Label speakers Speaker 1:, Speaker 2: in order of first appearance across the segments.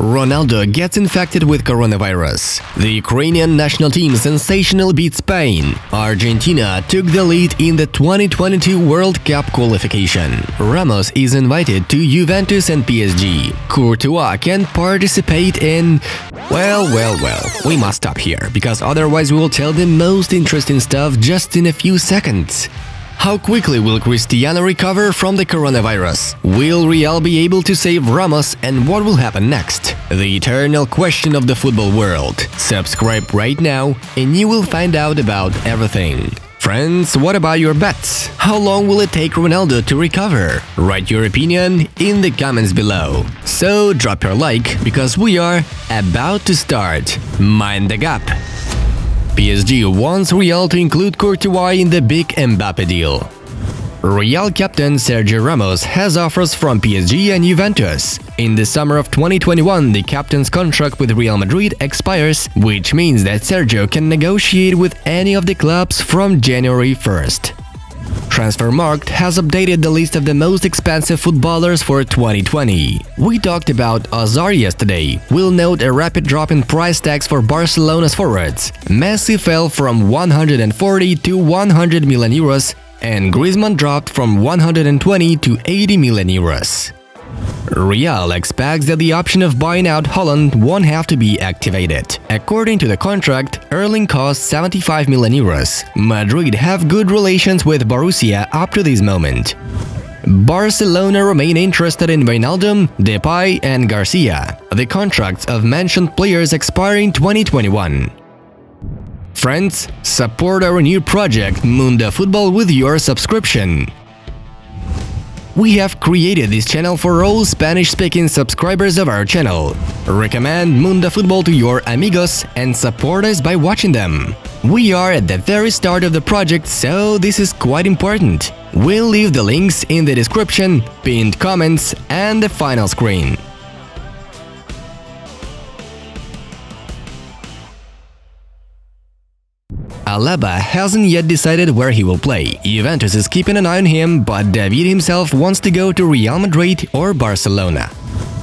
Speaker 1: Ronaldo gets infected with coronavirus. The Ukrainian national team sensationally beat Spain. Argentina took the lead in the 2022 World Cup qualification. Ramos is invited to Juventus and PSG. Courtois can participate in... Well, well, well, we must stop here, because otherwise we will tell the most interesting stuff just in a few seconds. How quickly will Cristiano recover from the coronavirus? Will Real be able to save Ramos and what will happen next? The eternal question of the football world. Subscribe right now and you will find out about everything. Friends, what about your bets? How long will it take Ronaldo to recover? Write your opinion in the comments below. So drop your like because we are about to start. Mind the gap! PSG wants Real to include Courtois in the big Mbappe deal. Real captain Sergio Ramos has offers from PSG and Juventus. In the summer of 2021, the captain's contract with Real Madrid expires, which means that Sergio can negotiate with any of the clubs from January 1st. Transfermarkt has updated the list of the most expensive footballers for 2020. We talked about Hazard yesterday. We'll note a rapid drop in price tags for Barcelona's forwards. Messi fell from 140 to 100 million euros and Griezmann dropped from 120 to 80 million euros. Real expects that the option of buying out Haaland won't have to be activated. According to the contract, Erling costs 75 million euros. Madrid have good relations with Borussia up to this moment. Barcelona remain interested in Wijnaldum, Depay and Garcia. The contracts of mentioned players expire in 2021. Friends, support our new project Mundo Football with your subscription. We have created this channel for all Spanish-speaking subscribers of our channel. Recommend Mundo Football to your amigos and support us by watching them. We are at the very start of the project, so this is quite important. We'll leave the links in the description, pinned comments and the final screen. Alaba hasn't yet decided where he will play. Juventus is keeping an eye on him, but David himself wants to go to Real Madrid or Barcelona.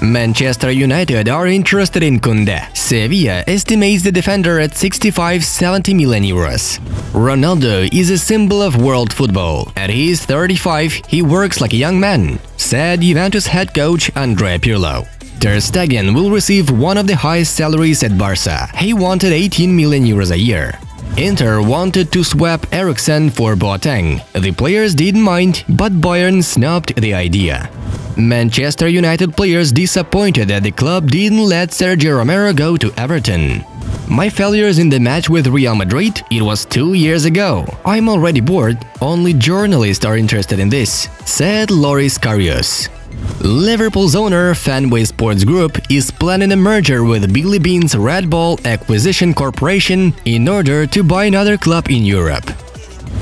Speaker 1: Manchester United are interested in Kunde. Sevilla estimates the defender at 65-70 million euros. Ronaldo is a symbol of world football. At his 35, he works like a young man, said Juventus head coach Andrea Pirlo. Ter Stegen will receive one of the highest salaries at Barca. He wanted 18 million euros a year. Inter wanted to swap Eriksen for Boateng. The players didn't mind, but Bayern snubbed the idea. Manchester United players disappointed that the club didn't let Sergio Romero go to Everton. My failures in the match with Real Madrid, it was two years ago. I'm already bored, only journalists are interested in this, said Loris Karius. Liverpool's owner, Fenway Sports Group, is planning a merger with Billy Beane's Red Bull Acquisition Corporation in order to buy another club in Europe.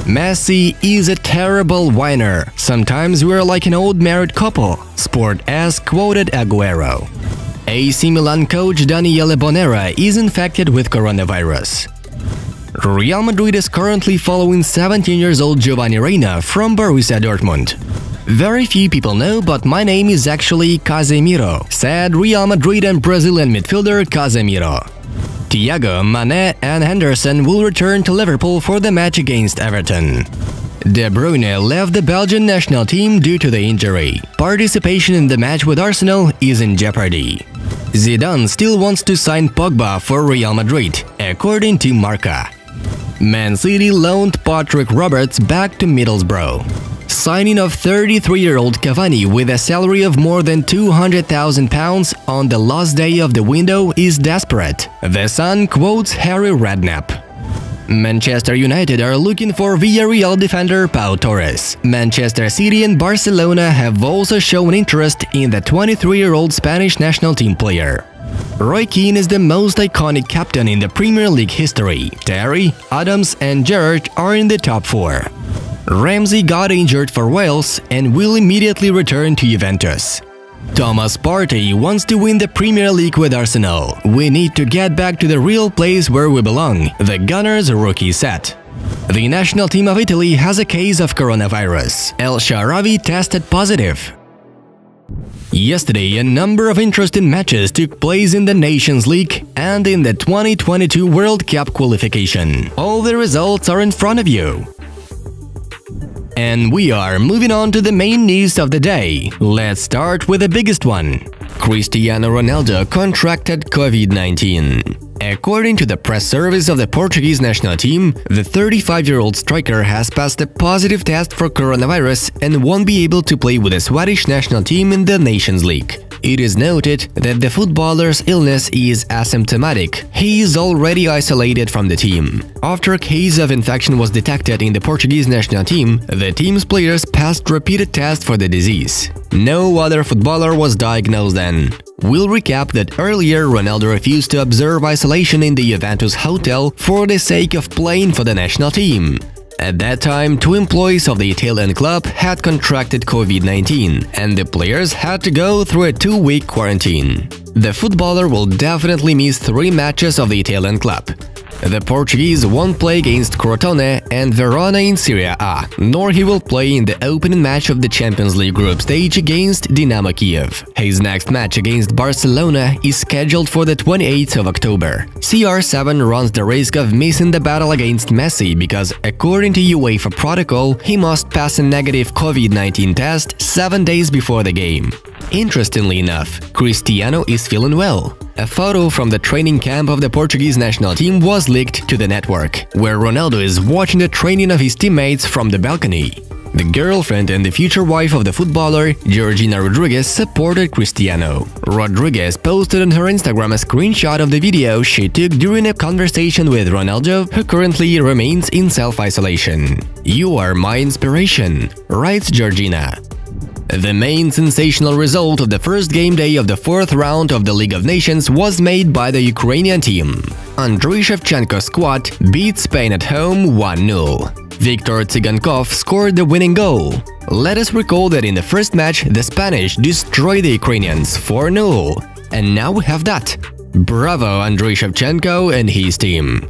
Speaker 1: Messi is a terrible whiner. Sometimes we're like an old married couple, Sport as quoted Aguero. AC Milan coach Daniele Bonera is infected with coronavirus. Real Madrid is currently following 17 years old Giovanni Reyna from Borussia Dortmund. Very few people know, but my name is actually Casemiro, said Real Madrid and Brazilian midfielder Casemiro. Thiago, Mane and Henderson will return to Liverpool for the match against Everton. De Bruyne left the Belgian national team due to the injury. Participation in the match with Arsenal is in jeopardy. Zidane still wants to sign Pogba for Real Madrid, according to Marca. Man City loaned Patrick Roberts back to Middlesbrough signing of 33-year-old Cavani with a salary of more than £200,000 on the last day of the window is desperate. The Sun quotes Harry Redknapp. Manchester United are looking for Villarreal defender Pau Torres. Manchester City and Barcelona have also shown interest in the 23-year-old Spanish national team player. Roy Keane is the most iconic captain in the Premier League history. Terry, Adams and Gerrard are in the top four. Ramsey got injured for Wales and will immediately return to Juventus. Thomas Partey wants to win the Premier League with Arsenal. We need to get back to the real place where we belong, the Gunners rookie set. The national team of Italy has a case of coronavirus. El Shaarawy tested positive. Yesterday, a number of interesting matches took place in the Nations League and in the 2022 World Cup qualification. All the results are in front of you. And we are moving on to the main news of the day. Let's start with the biggest one. Cristiano Ronaldo contracted COVID-19. According to the press service of the Portuguese national team, the 35-year-old striker has passed a positive test for coronavirus and won't be able to play with the Swedish national team in the Nations League. It is noted that the footballer's illness is asymptomatic. He is already isolated from the team. After a case of infection was detected in the Portuguese national team, the team's players passed repeated tests for the disease. No other footballer was diagnosed then. We'll recap that earlier Ronaldo refused to observe isolation in the Juventus hotel for the sake of playing for the national team. At that time, two employees of the Italian club had contracted COVID-19, and the players had to go through a two-week quarantine. The footballer will definitely miss three matches of the Italian club. The Portuguese won't play against Crotone and Verona in Serie A, nor he will play in the opening match of the Champions League group stage against Dynamo Kiev. His next match against Barcelona is scheduled for the 28th of October. CR7 runs the risk of missing the battle against Messi because, according to UEFA protocol, he must pass a negative COVID-19 test seven days before the game. Interestingly enough, Cristiano is feeling well. A photo from the training camp of the Portuguese national team was leaked to the network, where Ronaldo is watching the training of his teammates from the balcony. The girlfriend and the future wife of the footballer, Georgina Rodriguez, supported Cristiano. Rodriguez posted on her Instagram a screenshot of the video she took during a conversation with Ronaldo, who currently remains in self-isolation. You are my inspiration, writes Georgina. The main sensational result of the first game day of the fourth round of the League of Nations was made by the Ukrainian team. Andriy Shevchenko's squad beat Spain at home 1-0. Viktor Tsygankov scored the winning goal. Let us recall that in the first match, the Spanish destroyed the Ukrainians 4-0. And now we have that. Bravo Andriy Shevchenko and his team.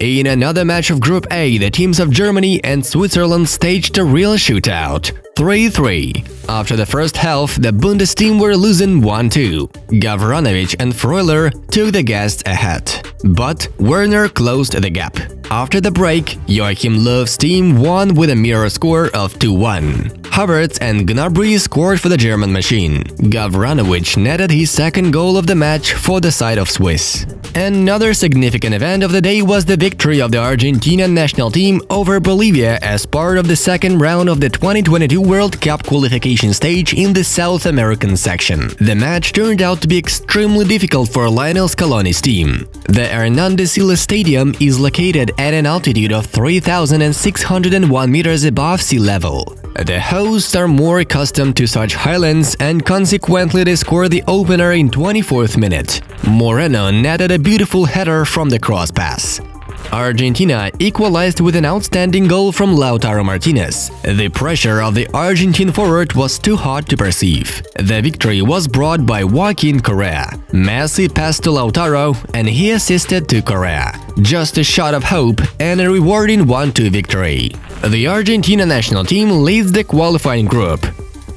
Speaker 1: In another match of Group A, the teams of Germany and Switzerland staged a real shootout. 3-3. After the first half, the Bundes team were losing 1-2. Gavranovic and Freuler took the guests ahead. But Werner closed the gap. After the break, Joachim Löw's team won with a mirror score of 2-1. Havertz and Gnabry scored for the German machine. Gavranovic netted his second goal of the match for the side of Swiss. Another significant event of the day was the victory of the Argentinian national team over Bolivia as part of the second round of the 2022 World Cup qualification stage in the South American section. The match turned out to be extremely difficult for Lionel Scaloni's team. The Hernando Siles Stadium is located at an altitude of 3,601 meters above sea level. The hosts are more accustomed to such highlands and consequently they score the opener in 24th minute. Moreno netted a beautiful header from the cross pass. Argentina equalized with an outstanding goal from Lautaro Martinez. The pressure of the Argentine forward was too hot to perceive. The victory was brought by Joaquin Correa. Messi passed to Lautaro and he assisted to Correa. Just a shot of hope and a rewarding 1-2 victory. The Argentina national team leads the qualifying group.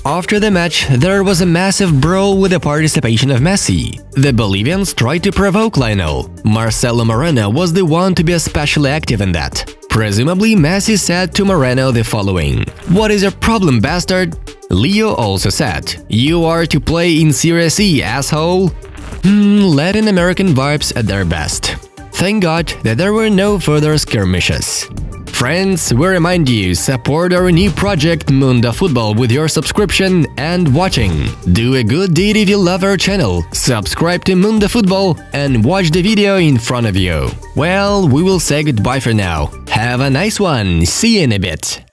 Speaker 1: After the match, there was a massive brawl with the participation of Messi. The Bolivians tried to provoke Lionel. Marcelo Moreno was the one to be especially active in that. Presumably, Messi said to Moreno the following, What is your problem, bastard? Leo also said, You are to play in Serie C, asshole. Hmm, Latin American vibes at their best. Thank God that there were no further skirmishes. Friends, we remind you, support our new project Mundo Football with your subscription and watching. Do a good deed if you love our channel, subscribe to Mundo Football and watch the video in front of you. Well, we will say goodbye for now. Have a nice one, see you in a bit.